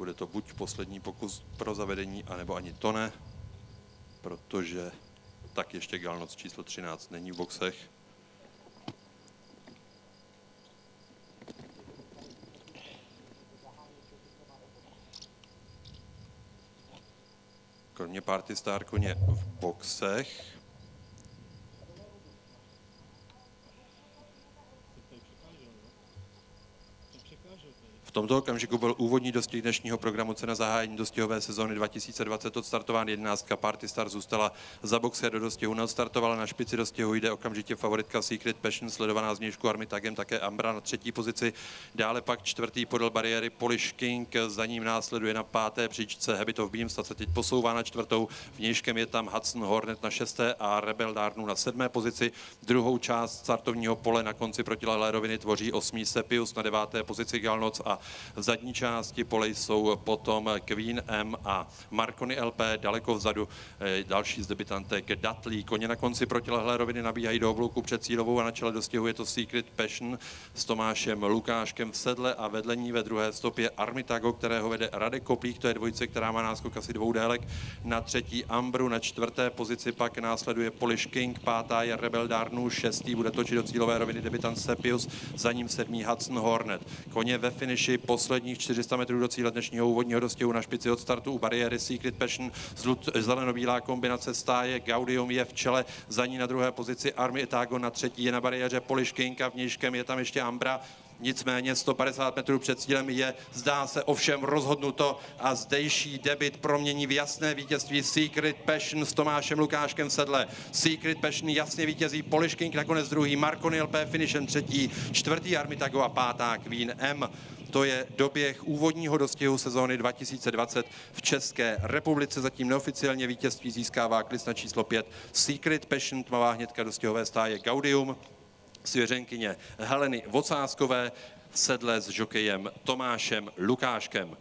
Bude to buď poslední pokus pro zavedení, anebo ani to ne, protože tak ještě Galnoc číslo 13 není v boxech. Kromě Party Star koně v boxech. V tomto okamžiku byl úvodní dostih dnešního programu cena zahájení dostihové sezóny 2020 odstartován. 11. Party Star zůstala za boxe do dostihu neodstartovala. Na špici dostihu jde okamžitě favoritka Secret Passion sledovaná z Něžku Armitagem také Ambra na třetí pozici. Dále pak čtvrtý podél bariéry Polish King za ním následuje na páté příčce Habit of Beams ta se teď posouvá na čtvrtou. V Něžkem je tam Hudson Hornet na šesté a Rebel Darnu na sedmé pozici. Druhou část startovního pole na konci protilehlé roviny tvoří osmý Sepius na deváté pozici Galnoc a v zadní části pole jsou potom Queen M a Marconi LP, daleko vzadu eh, další z debitantek Datley. Koně na konci protilehlé roviny nabíhají do oblouku před cílovou a na čele dostihu je to Secret Passion s Tomášem Lukáškem v sedle a vedle ní ve druhé stopě Armitago, kterého vede Radek Koplík, to je dvojice, která má náskok asi dvou délek. Na třetí Ambru, na čtvrté pozici pak následuje Polish King, pátá je Rebel Darnu, šestý bude točit do cílové roviny debitant Sepius, za ním sedmý Hudson Hornet. Koně ve finiši posledních 400 metrů do cíle dnešního úvodního dostihu na špici od startu u bariéry Secret Passion. Zeleno-bílá kombinace stáje, Gaudium je v čele, za ní na druhé pozici Army Etago, na třetí je na bariéře Polish King a v nížkem je tam ještě Ambra. Nicméně 150 metrů před cílem je, zdá se ovšem rozhodnuto a zdejší debit promění v jasné vítězství Secret Passion s Tomášem Lukáškem v sedle. Secret Passion jasně vítězí Polish King nakonec druhý, Marconi LP finishem třetí, čtvrtý Armitago a pátá Queen M. To je doběh úvodního dostihu sezóny 2020 v České republice. Zatím neoficiálně vítězství získává klis na číslo 5 Secret Passion, tmavá hnědka dostihové stáje Gaudium, svěřenkyně Heleny Vocáskové sedle s žokejem Tomášem Lukáškem.